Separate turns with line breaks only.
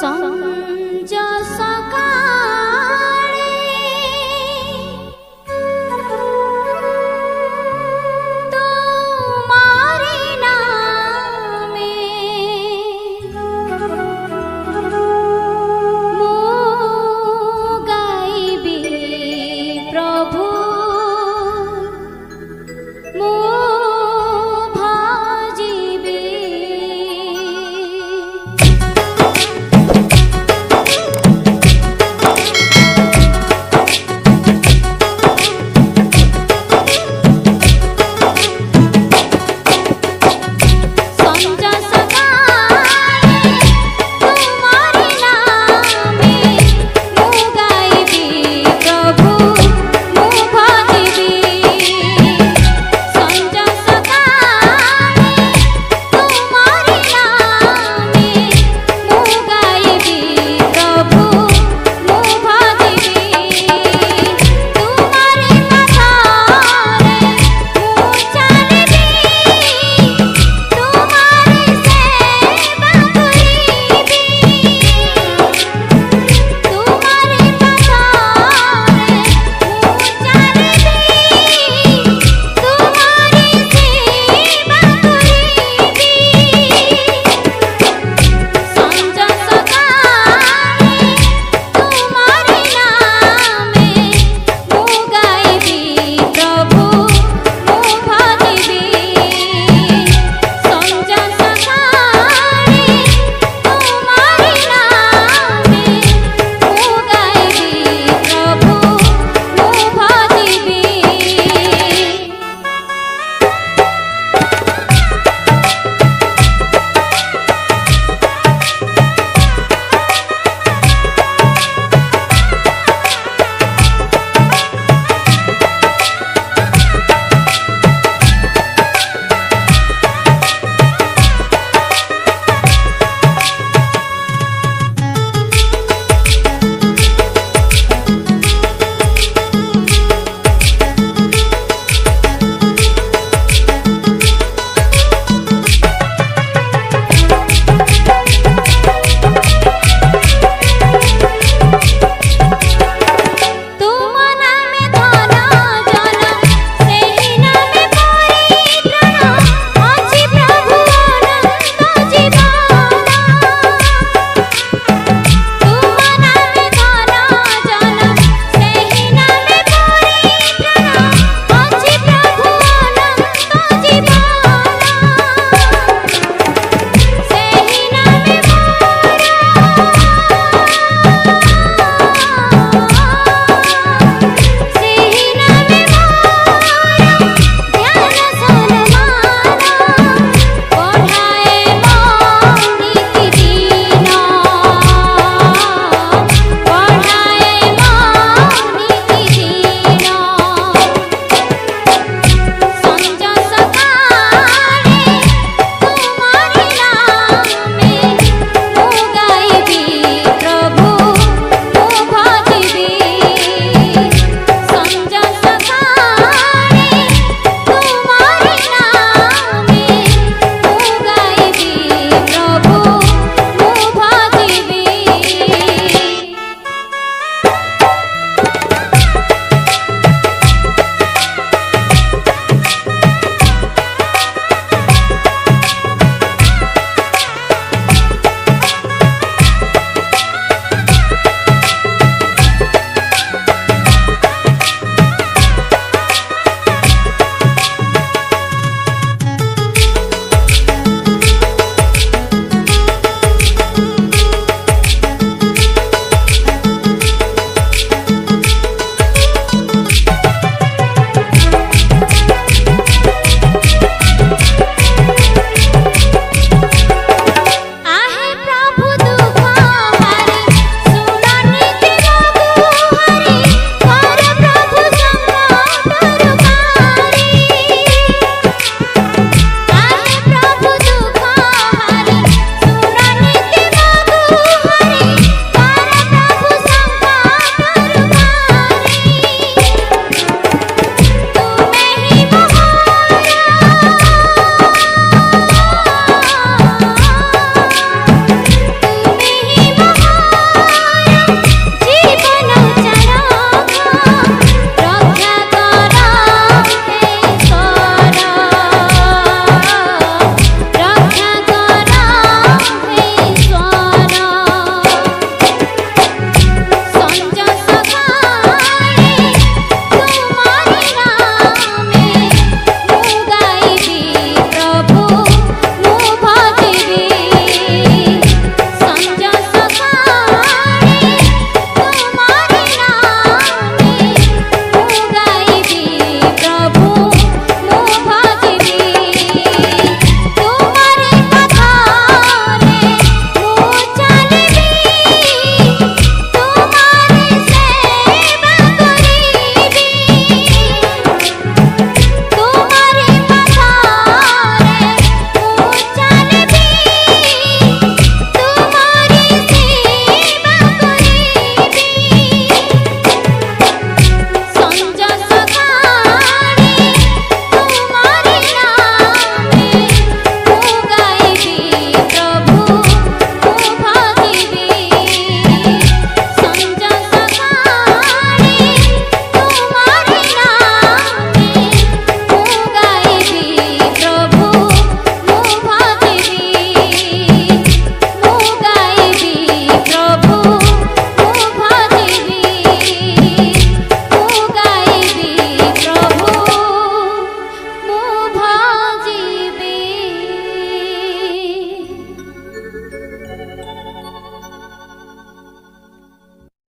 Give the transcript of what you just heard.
等。